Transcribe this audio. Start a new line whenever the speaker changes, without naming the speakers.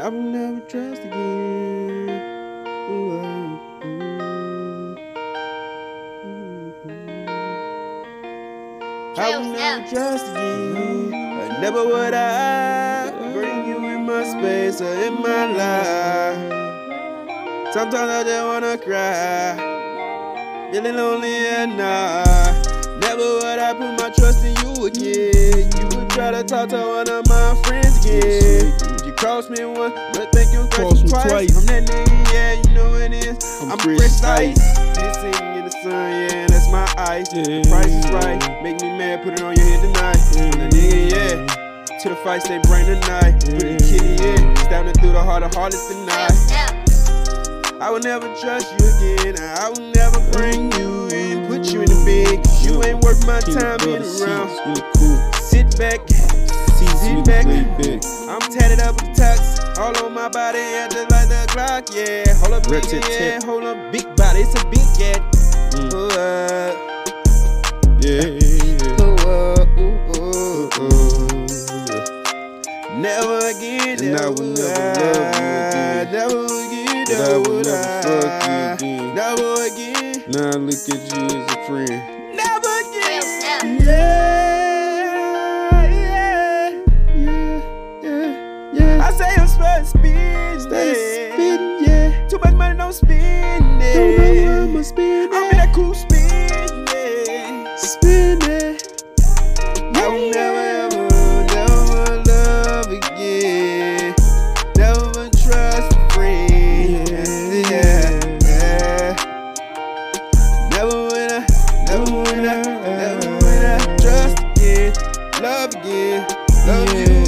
I will never trust again. I will never trust again. But never would I bring you in my space or in my life. Sometimes I just wanna cry, feeling lonely at night. Never would I put my trust in you again. You would try to talk to one of my friends again. You crossed me once, but think you crossed me twice.
twice.
I'm that nigga, yeah, you know it is.
I'm
I'm,
fresh
fresh
ice.
ice. In the sun, yeah, that's my ice.
Yeah.
The price is right, make me mad, put it on your head tonight. I'm that nigga, yeah. To the fight, they bring the knife. Put the kitty, yeah. Stabbing through the heart of hardest tonight. I will never trust you again. I will never bring you in, put you in the bed. 'cause you ain't worth my time being around.
Cool.
Sit back,
Really
back. I'm tatted up with tux all on my body, yeah, just like the Glock, yeah. Hold up,
Red
nigga, yeah, hold up, big body, it's a big cat.
Mm.
Ooh, uh,
Yeah,
uh. Never again,
And I will
would
never love you again.
Never again,
But I
never
will never fuck you again.
Never again.
Now look at you
say I'm supposed to spend
Stay
it.
spitting, yeah.
Too much money, don't spend
Don't know how I'ma spend
I'm in that cool spend it.
Spend it.
I will never, ever, never love again. Never trust a friend. Yeah, yeah. Never will I, never will I, never will I trust again, love again, love you again. Cross me once you